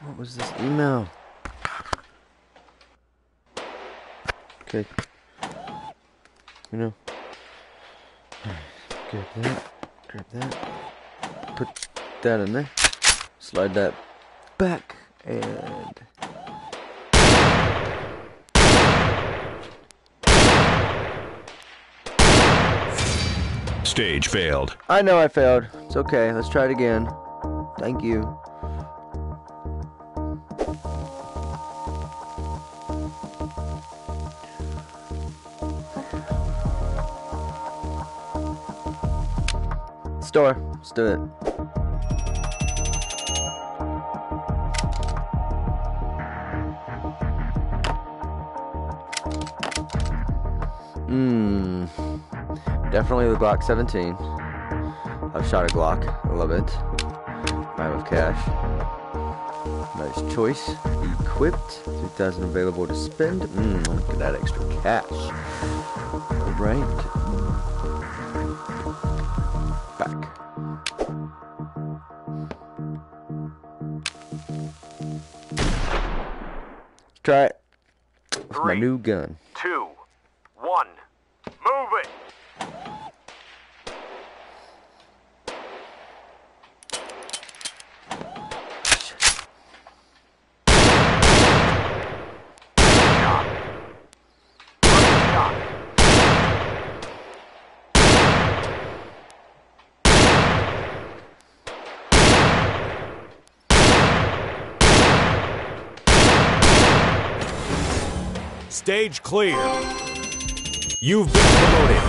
What was this email? Okay. You know. Grab that. Grab that. Put that in there. Slide that back and Stage failed. I know I failed. It's okay. Let's try it again. Thank you. Store. Let's do it. Mmm. Definitely the Glock 17. I've shot a Glock. I love it. Mine with cash. Nice choice. Equipped. 2,000 available to spend. Mmm, look at that extra cash. Alright. Back. Try it. With my new gun. Two, one, move it. Shot. Great shot. Stage clear. You've been promoted.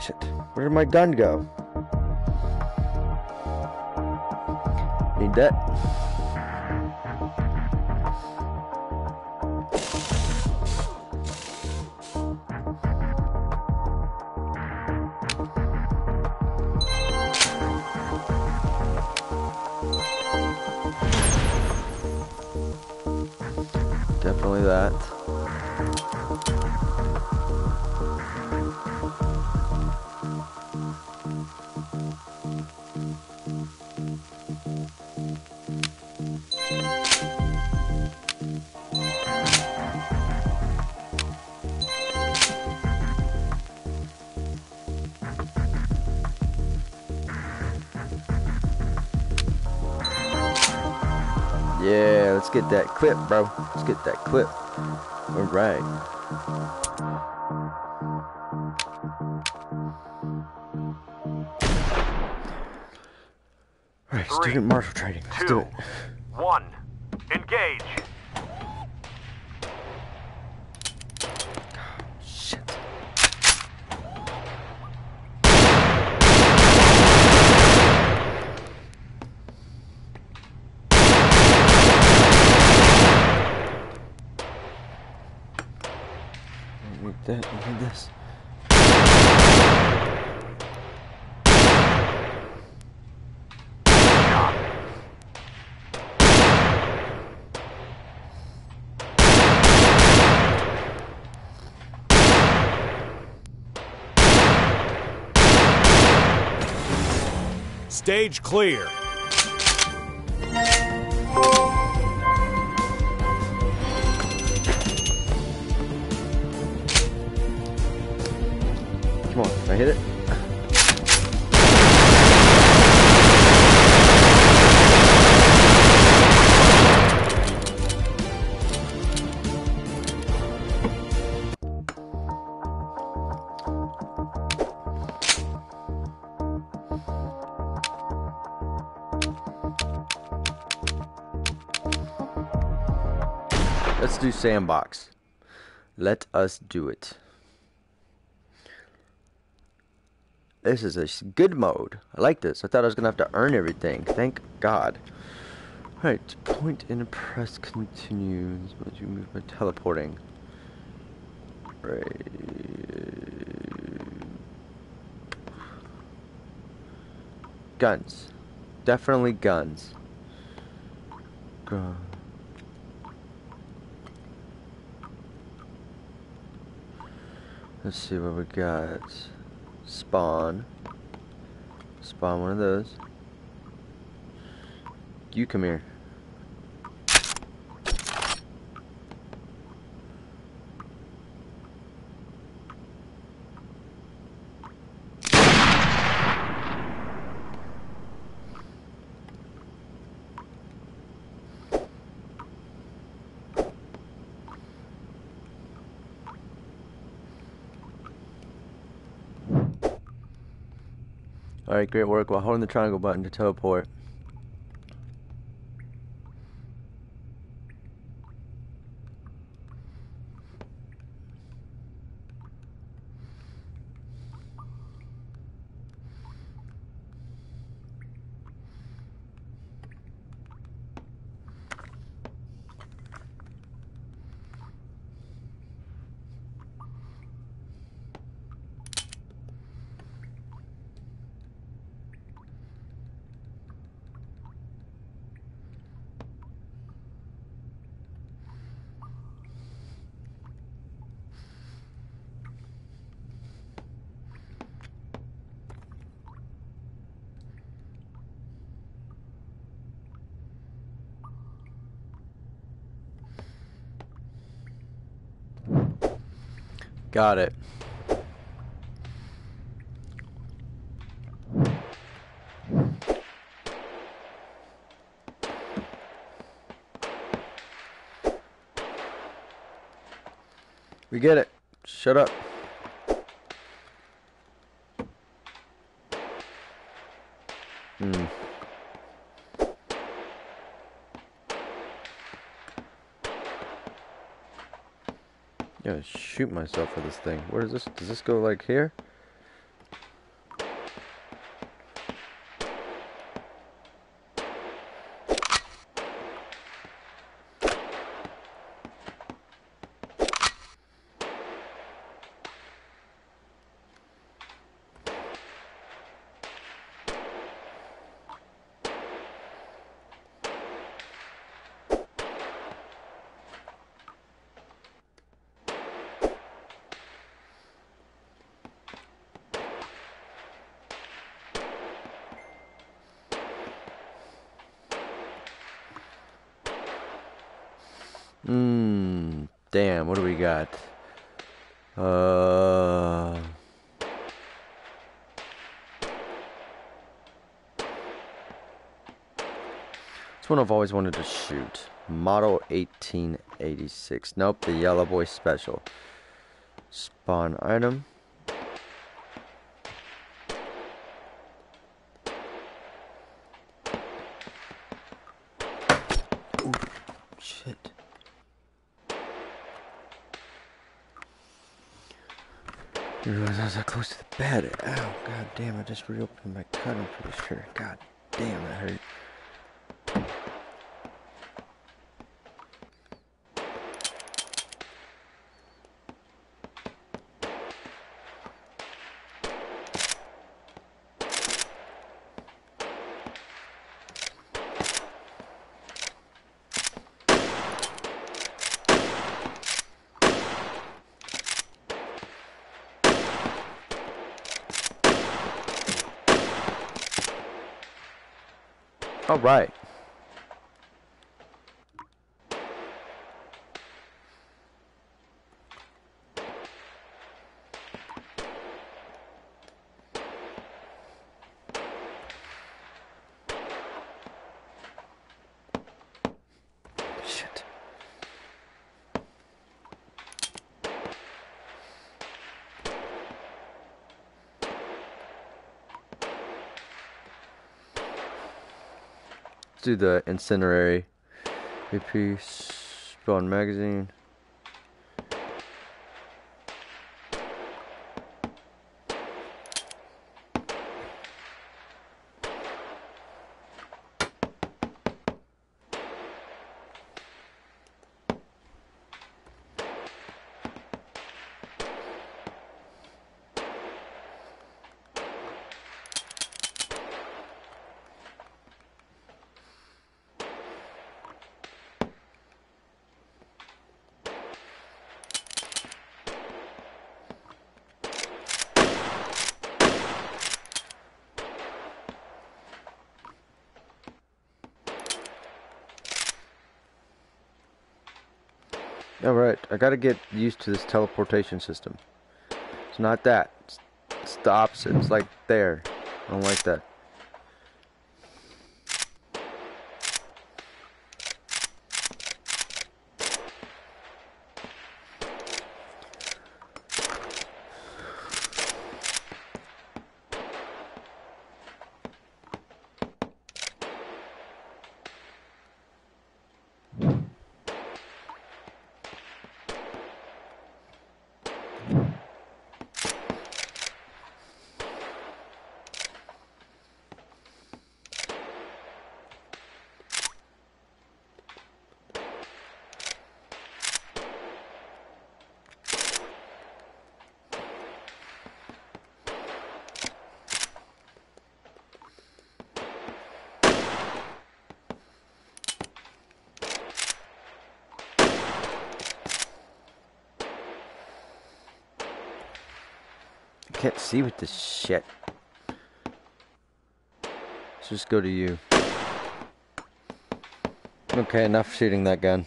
Shit. Where did my gun go? Need that. Let's get that clip, bro. Let's get that clip. All right. All right, Three, student martial training. Let's do it. one, engage. Shit. I need that, I need this. Shot. Stage clear. Come on, can I hit it? Sandbox. Let us do it. This is a good mode. I like this. I thought I was gonna have to earn everything. Thank God. Alright, point and press continue. As you move by teleporting. Right. Guns. definitely guns. Gun. Let's see what we got. Spawn. Spawn one of those. You come here. Alright, great work while holding the triangle button to teleport. Got it. We get it. Shut up. Hmm. Shoot myself for this thing. Where does this? Does this go like here? Mmm. Damn. What do we got? Uh. This one I've always wanted to shoot. Model 1886. Nope, the Yellow Boy Special. Spawn item. Ooh, shit. Didn't realize I was that close to the bed. Oh, god damn, I just reopened my cut, I'm pretty sure. God damn, that hurt. All right. Do the incinerary AP spawn magazine. Alright, I gotta get used to this teleportation system. It's not that. It's, it's the opposite. It's like there. I don't like that. Can't see with this shit. Let's just go to you. Okay, enough shooting that gun.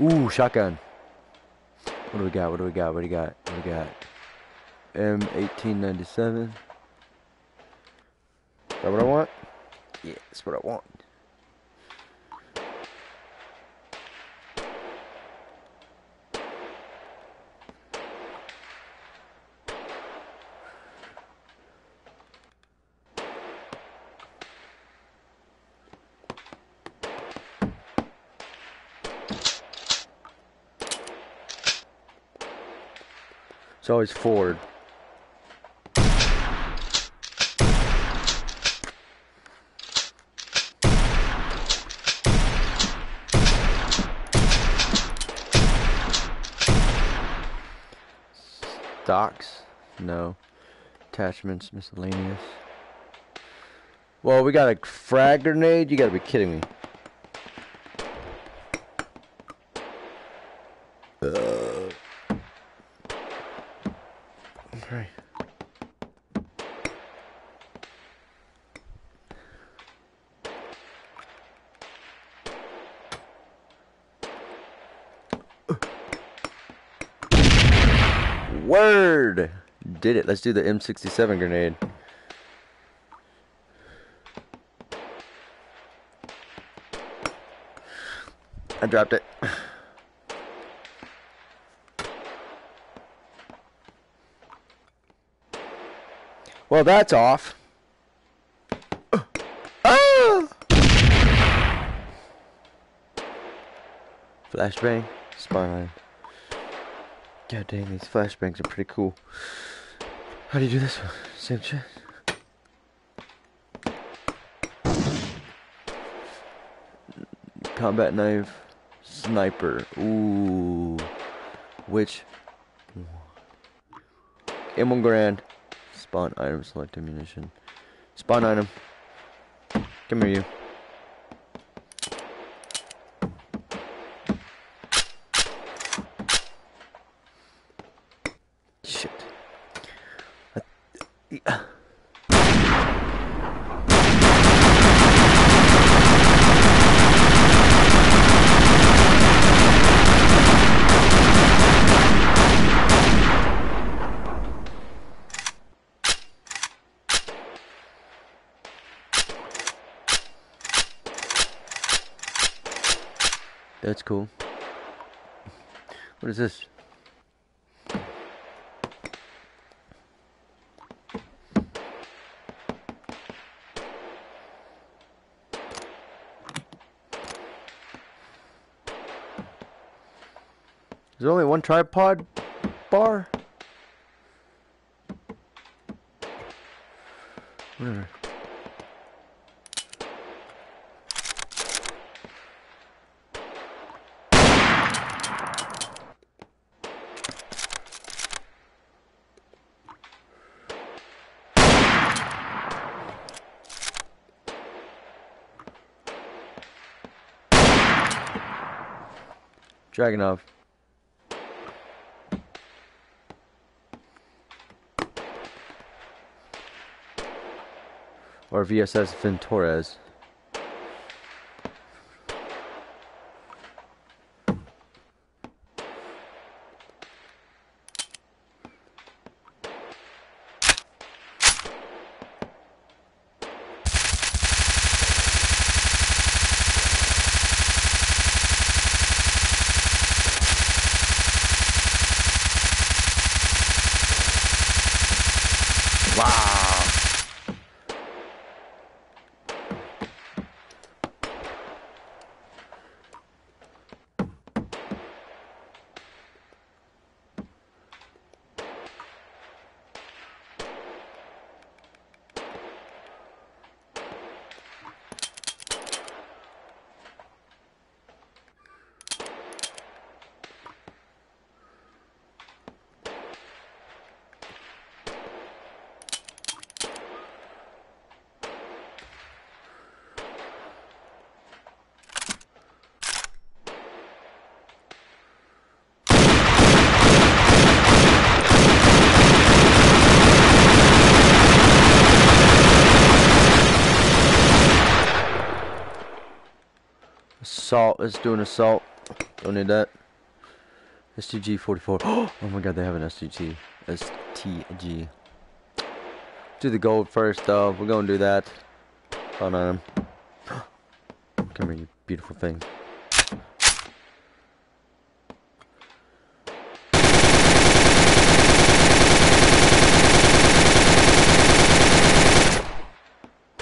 Ooh, shotgun. What do we got? What do we got? What do we got? What do we got? M1897. Is that what I want? Yeah, that's what I want. It's always forward. Stocks? No. Attachments, miscellaneous. Well, we got a frag grenade? You gotta be kidding me. Okay. Word! Did it. Let's do the M67 grenade. I dropped it. Well, that's off. Ah! Flashbang, spine. God dang, these flashbangs are pretty cool. How do you do this one? Same shit. Combat knife, sniper. Ooh, which? M1 Garand. Spawn item, select ammunition. Spawn item. Come here, you. That's cool. What is this? There's only one tripod bar? Whatever. Dragunov. Or VSS Vintorez. Let's do an assault. Don't need that. STG 44. Oh my god, they have an STG. STG. Do the gold first, though. We're gonna do that. Hold on. Come here, you beautiful thing.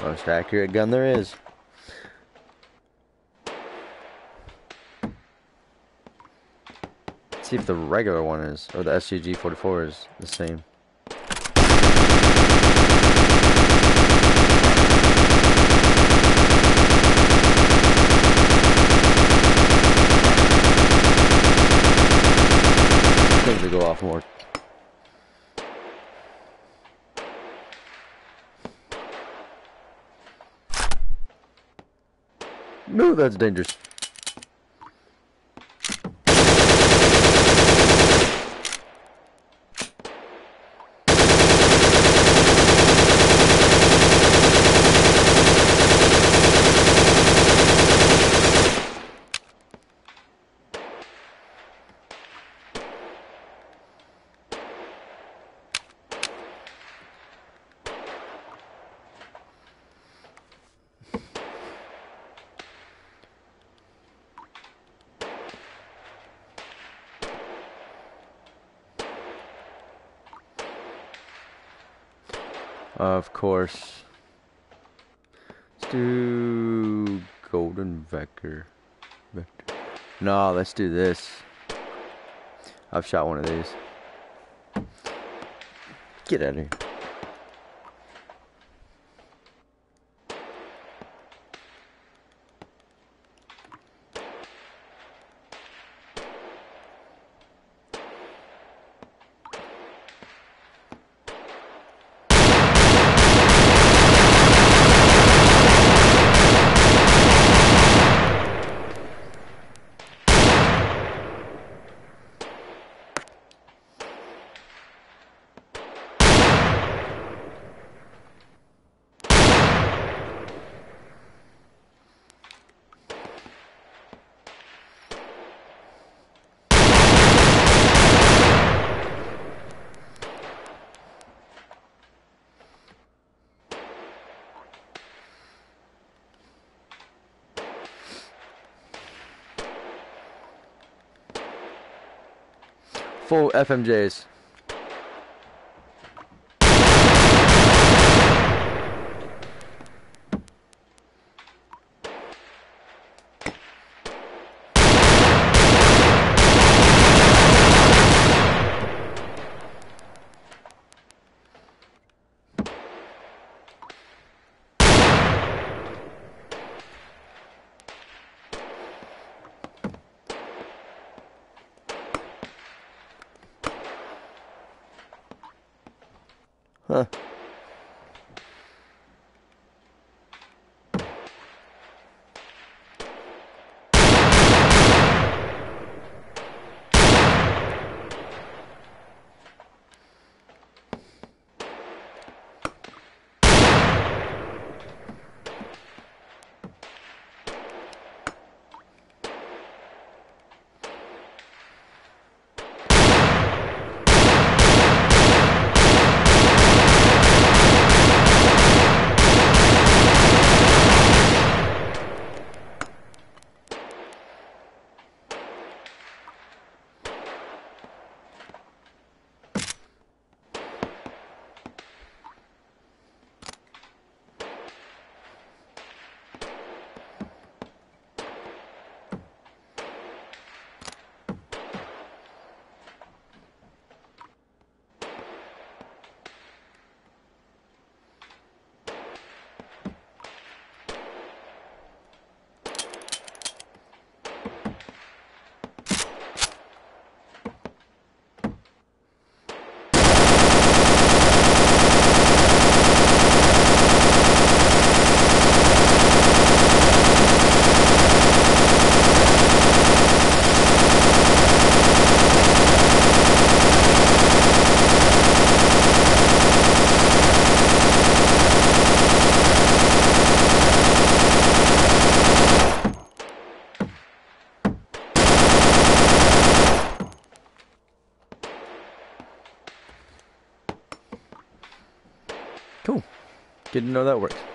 Most accurate gun there is. See if the regular one is, or the STG 44 is the same. Things go off more. No, that's dangerous. Of course. Let's do golden vector. Vector. No, let's do this. I've shot one of these. Get out of here. Full FMJs. Huh. To know that works.